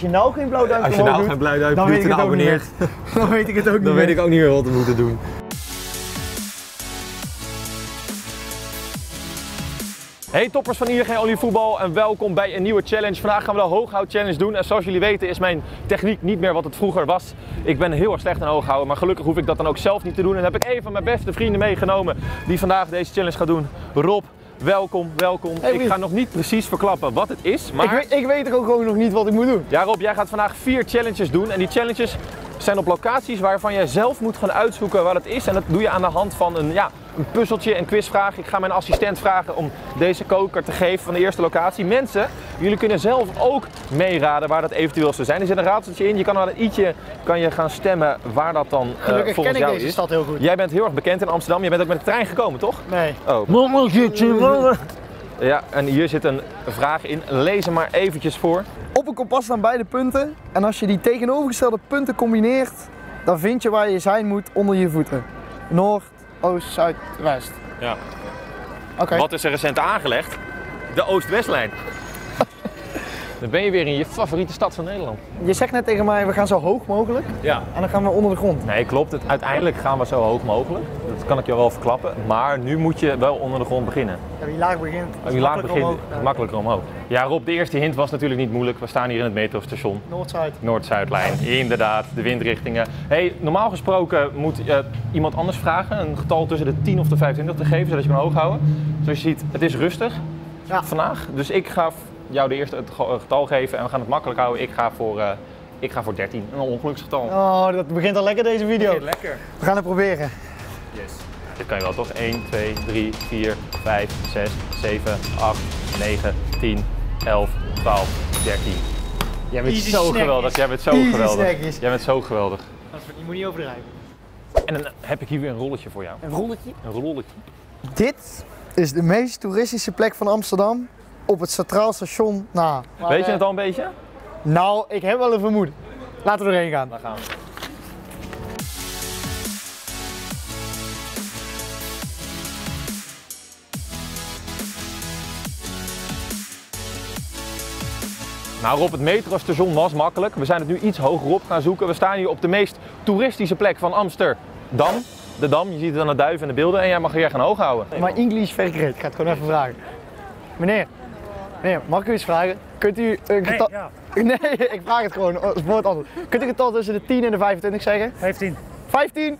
Als je nou geen blauw duimpje Als je nou doet, geen blauw duimpje dan doet weet ik en het ook niet abonneert, meer. Dan weet ik het ook niet dan meer. weet ik ook niet meer wat we moeten doen. Hey toppers van hier geen olievoetbal en welkom bij een nieuwe challenge. Vandaag gaan we de hooghoud challenge doen en zoals jullie weten is mijn techniek niet meer wat het vroeger was. Ik ben heel erg slecht in hooghouden, maar gelukkig hoef ik dat dan ook zelf niet te doen. En heb ik een van mijn beste vrienden meegenomen die vandaag deze challenge gaat doen. Rob, welkom, welkom. Hey, ik ga nog niet precies verklappen wat het is, maar... Ik, weet, ik weet ook gewoon nog niet wat ik moet doen. Ja Rob, jij gaat vandaag vier challenges doen en die challenges zijn op locaties waarvan jij zelf moet gaan uitzoeken wat het is. En dat doe je aan de hand van een, ja, een puzzeltje, een quizvraag. Ik ga mijn assistent vragen om deze koker te geven van de eerste locatie. Mensen, jullie kunnen zelf ook meeraden waar dat eventueel zou zijn. Er zit een raadseltje in, je kan aan het i'tje kan je gaan stemmen waar dat dan eh, Gelukkig volgens ken ik jou deze is. stad heel goed. Jij bent heel erg bekend in Amsterdam, je bent ook met de trein gekomen toch? Nee. Oh. Ja, en hier zit een vraag in. Lees hem maar eventjes voor. Op een kompas staan beide punten. En als je die tegenovergestelde punten combineert, dan vind je waar je zijn moet onder je voeten. Noord, oost, zuid, west. Ja. Oké. Wat is er recent aangelegd? De Oost-Westlijn. Dan ben je weer in je favoriete stad van Nederland. Je zegt net tegen mij, we gaan zo hoog mogelijk. Ja. En dan gaan we onder de grond. Nee, klopt. Het, uiteindelijk gaan we zo hoog mogelijk. Dat kan ik je wel verklappen. Maar nu moet je wel onder de grond beginnen. Ja, wie laag begint, is Wie laag makkelijker begint, omhoog. makkelijker omhoog. Ja, Rob, de eerste hint was natuurlijk niet moeilijk. We staan hier in het metrostation. Noord-zuid. Noord-Zuidlijn, inderdaad, de windrichtingen. Hey, normaal gesproken moet eh, iemand anders vragen een getal tussen de 10 of de 25 te geven, zodat je kan hoog houden. Zoals je ziet, het is rustig Ja. vandaag. Dus ik ga jou de eerste het getal geven en we gaan het makkelijk houden. Ik ga voor, eh, ik ga voor 13, een ongeluksgetal. Oh, dat begint al lekker deze video. Lekker. We gaan het proberen. Yes. Dit kan je wel toch? 1, 2, 3, 4, 5, 6, 7, 8, 9, 10, 11, 12, 13. Jij bent Easy zo geweldig. Jij bent zo Easy geweldig. Jij bent zo geweldig. Je moet niet overdrijven. En dan heb ik hier weer een rolletje voor jou. Een rolletje. Een rolletje. Dit is de meest toeristische plek van Amsterdam. Op het Centraal Station na. Weet je het al een beetje? Nou, ik heb wel een vermoeden. Laten we erheen gaan. Daar gaan we. Nou Rob, het metrostation was makkelijk. We zijn het nu iets hogerop gaan zoeken. We staan hier op de meest toeristische plek van Amsterdam. De Dam, je ziet het aan de duiven en de beelden. En jij mag hier gaan hoog houden. Maar English great. Ik ga het gewoon even vragen. Meneer, meneer, mag ik u iets vragen? Kunt u een getal... Nee, ik vraag het gewoon als woord antwoord. Kunt u een getal tussen de 10 en de 25 zeggen? 15. 15?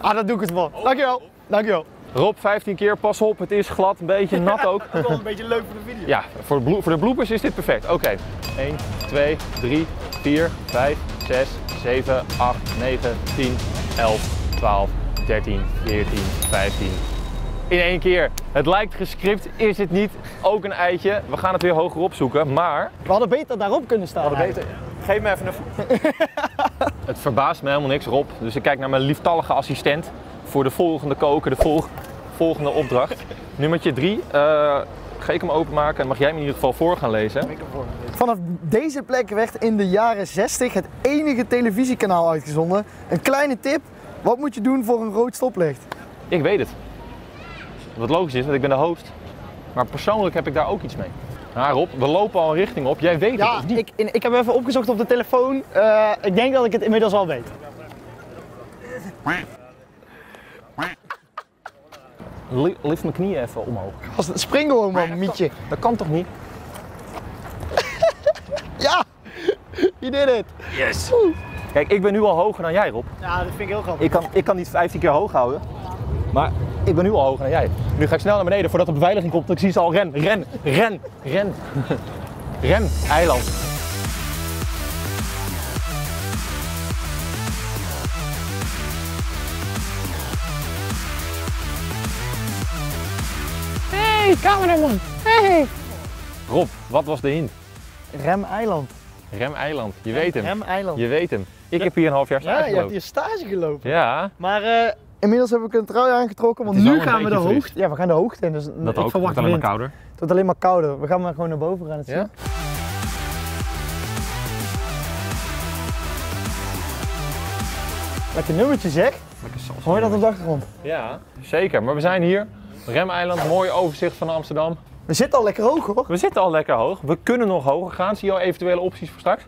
Ah, dat doe ik het wel. Dankjewel. Dankjewel. Rob, 15 keer, pas op, het is glad, een beetje nat ook. Ook wel een beetje leuk voor de video. Ja, voor de, blo- voor de bloopers is dit perfect. Oké. 1, 2, 3, 4, 5, 6, 7, 8, 9, 10, 11, 12, 13, 14, 15. In één keer. Het lijkt gescript, is het niet. Ook een eitje. We gaan het weer hoger opzoeken, maar... We hadden beter daarop kunnen staan. Geef me even een... het verbaast me helemaal niks, Rob. Dus ik kijk naar mijn lieftallige assistent voor de volgende koker, de vol- volgende opdracht. Nummertje 3. ga ik hem openmaken en mag jij hem in ieder geval voor gaan lezen. Vanaf deze plek werd in de jaren 60 het enige televisiekanaal uitgezonden. Een kleine tip, wat moet je doen voor een rood stoplicht? Ik weet het. Wat logisch is, want ik ben de host. Maar persoonlijk heb ik daar ook iets mee. Nou Rob, we lopen al een richting op. Jij weet het, Ja, of niet? ik, ik heb even opgezocht op de telefoon. Eh, ik denk dat ik het inmiddels al weet. Li- Lift mijn knieën even omhoog. Als het spring gewoon man, mietje. Dat kan toch niet? Ja, je did it. Yes! Kijk, ik ben nu al hoger dan jij, Rob. Ja, dat vind ik heel grappig. Ik kan, ik kan niet 15 keer hoog houden. Maar ik ben nu al hoger dan jij. Nu ga ik snel naar beneden voordat de beveiliging komt. Ik zie ze al ren, ren, ren, ren. Ren, eiland. Hey, cameraman. Hey. Rob, wat was de hint? Rem Eiland. Rem eiland. Je weet hem. Rem Eiland. Je weet hem. Ik heb hier een half jaar Ja, stage je hebt gelopen. hier stage gelopen. Ja, Maar eh, inmiddels heb ik een trui aangetrokken, want Het nu gaan we de hoogte. Ja, we gaan de hoogte in. Dus dat ik ook. Het verwacht wordt alleen maar kouder. Het wordt alleen maar kouder. We gaan maar gewoon naar boven gaan het zien. Ja? Lekker nummertje zeg. Lekker salsa. Hoor je dat op de achtergrond? Ja, zeker. Maar we zijn hier. Remeiland, mooi overzicht van We zitten al lekker hoog hoor. We zitten al lekker hoog. We kunnen nog hoger gaan. Zie je al eventuele opties voor straks?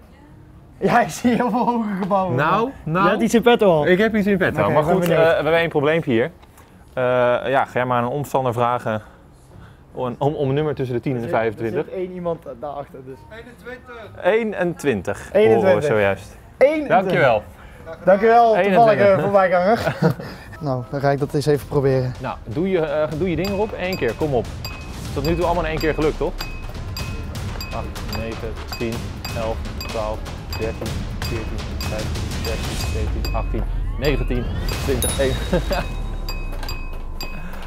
Ja, ik zie heel veel hoge gebouwen. Nou, nou. Je had iets in petto al. Ik heb iets in petto. Oké, maar goed, eh, benieuwd. we hebben één probleempje hier. Eh, ja, ga jij maar aan een omstander vragen om, om, om een nummer tussen de 10 en de 25. Er zit één iemand daarachter, dus. 21. 21. horen we zojuist. 21. Dankjewel. Dankjewel, toevallig 21. uh, voorbijganger. nou, dan ga ik dat eens even proberen. Nou, doe je, eh, doe je ding erop. Eén keer, kom op. Tot nu toe allemaal in één keer gelukt, toch? 8, 9, 10, 11, 12, 13, 14, 15, 16, 17, 18, 19, 20, 1.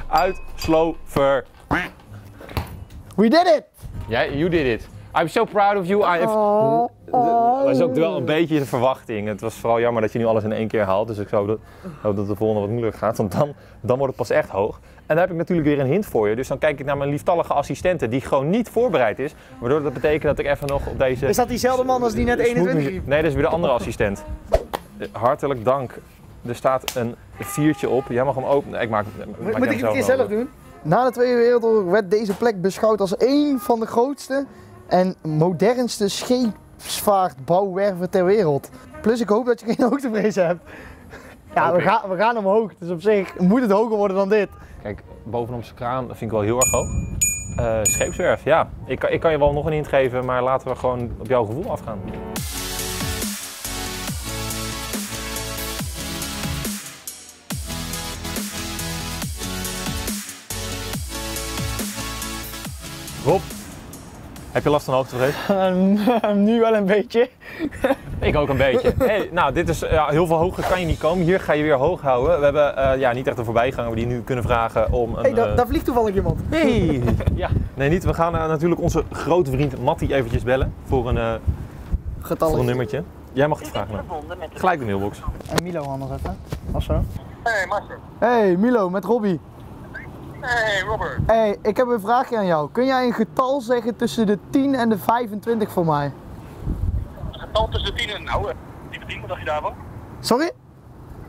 Uit, slover. We did it! Jij, you did it. I'm so proud of you. I have... Oh, Dat was ook wel een beetje de verwachting. Het was vooral jammer dat je nu alles in één keer haalt. Dus ik zou dat, hoop dat de volgende wat moeilijker gaat. Want dan, dan wordt het pas echt hoog. En dan heb ik natuurlijk weer een hint voor je. Dus dan kijk ik naar mijn lieftallige assistente die gewoon niet voorbereid is. Waardoor dat betekent dat ik even nog op deze... Is dat diezelfde man als die net 21 riep? Nee, dat is weer de andere assistent. Hartelijk dank. Er staat een viertje op. Jij mag hem openen. Ik maak, maak Moet jij ik het een keer wel zelf doen? Na de Tweede Wereldoorlog werd deze plek beschouwd als één van de grootste en modernste scheepsvaartbouwwerven ter wereld. Plus ik hoop dat je geen hoogtevrees hebt. Ja, we gaan, we gaan omhoog. Dus op zich moet het hoger worden dan dit. Kijk, bovenop zijn kraan vind ik wel heel erg hoog. Eh, scheepswerf, ja. Ik, kan- ik kan je wel nog een hint geven, maar laten we gewoon op jouw gevoel afgaan. Rob, heb je last van hoogtevrees? nu wel een beetje. Ik ook een beetje. Hey, nou, dit is, ja, heel veel hoger kan je niet komen. Hier ga je weer hoog houden. We hebben eh, ja, niet echt een voorbijganger die nu kunnen vragen om een... Hé, hey, eh, daar vliegt toevallig iemand. Hey! Ja, nee niet. We gaan eh, natuurlijk onze grote vriend Matty eventjes bellen voor een, eh, voor een nummertje. Jij mag het vragen. Nou. Gelijk de mailbox. En Milo anders even. Of zo. Hey Marcel. Hey Milo, met Robbie. Hey Robert. Hey, ik heb een vraagje aan jou. Kun jij een getal zeggen tussen de 10 en de 25 voor mij? Getal tussen 10 en nou, eh, 17, wat dacht je daarvan? Sorry?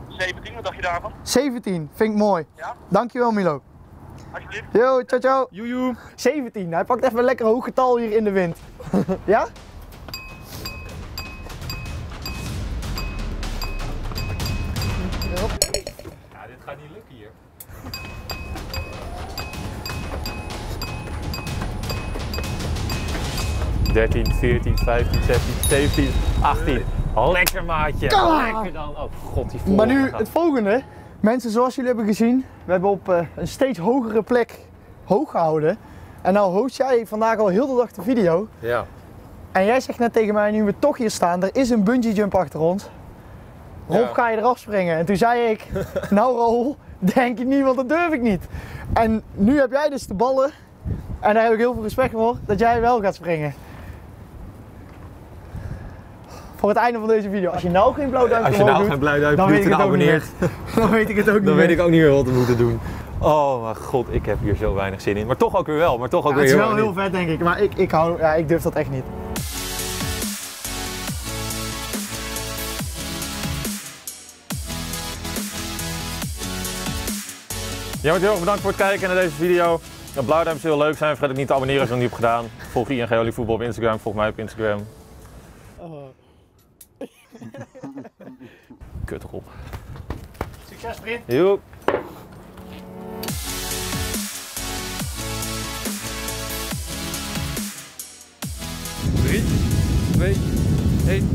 17, wat dacht je daarvan? 17, vind ik mooi. Ja? Dankjewel Milo. Alsjeblieft. Yo, ciao ciao. Joejoe. 17, hij pakt even een lekker hoog getal hier in de wind. ja? Ja, dit gaat niet lukken hier. ...13, 14, 15, 16, 17, 18. Lekker maatje. Lekker dan. Oh god, die volgende Maar nu gaat. het volgende. Mensen, zoals jullie hebben gezien, we hebben op eh, een steeds hogere plek hoog gehouden. En nou host jij vandaag al heel de dag de video. Ja. En jij zegt net tegen mij, nu we toch hier staan, er is een bungee jump achter ons. Rob, Ja. ga je eraf springen? En toen zei ik, nou Raoul, denk ik niet, want dat durf ik niet. En nu heb jij dus de ballen, en daar heb ik heel veel respect voor, dat jij wel gaat springen. Voor het einde van deze video. Als je nou geen blauw duimpje Als je nou doet, geen blauw duimpje dan doet weet ik en het ook niet abonneert, dan weet ik het ook niet dan meer. weet ik ook niet meer wat we moeten doen. Oh mijn god, ik heb hier zo weinig zin in. Maar toch ook weer wel, maar toch ook Ja, weer het is wel heel niet. vet denk ik, maar ik, ik, hou, ja, ik durf dat echt niet. Jij wordt heel erg bedankt voor het kijken naar deze video. Een blauw duimpje heel leuk zijn. Vergeet ook niet te abonneren als je nog niet hebt gedaan. Volg ING Ollie Voetbal op Instagram. Volg mij op Instagram. Kut erop. Succes vriend! Joep. Drie, twee, één.